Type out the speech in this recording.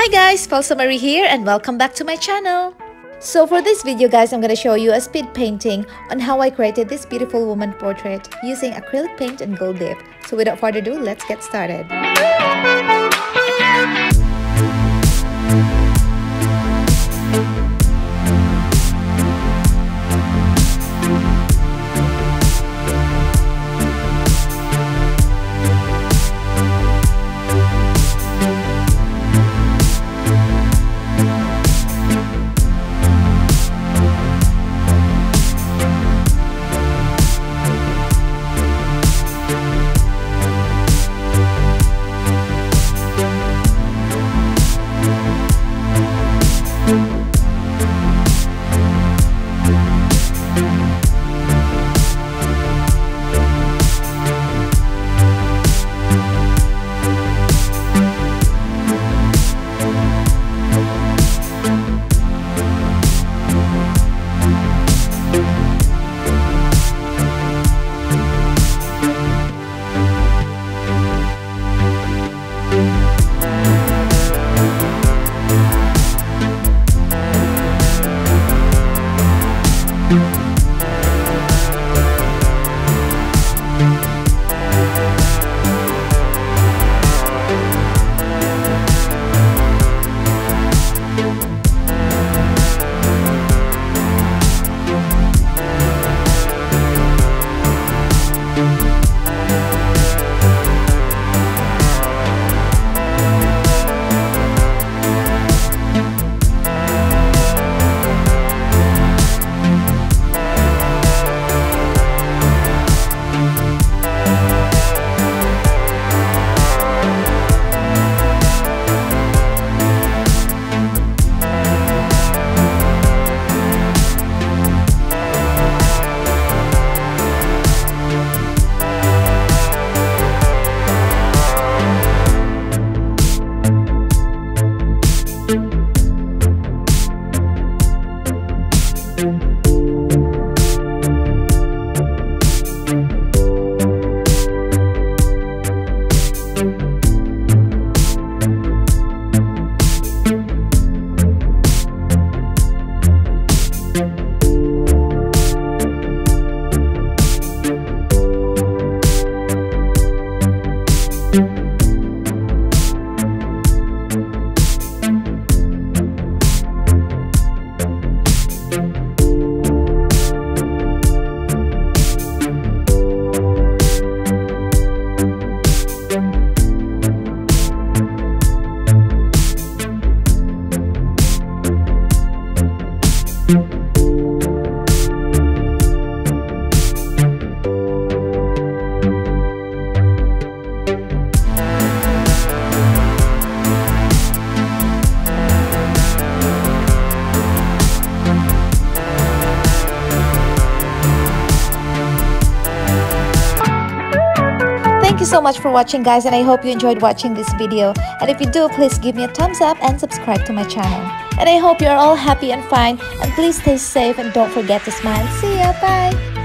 Hi guys, Felsa Marie here and welcome back to my channel. So for this video guys, I'm going to show you a speed painting on how I created this beautiful woman portrait using acrylic paint and gold dip. So without further ado, let's get started. So much for watching guys and I hope you enjoyed watching this video. And if you do, please give me a thumbs up and subscribe to my channel. And I hope you're all happy and fine and please stay safe and don't forget to smile. See ya, bye!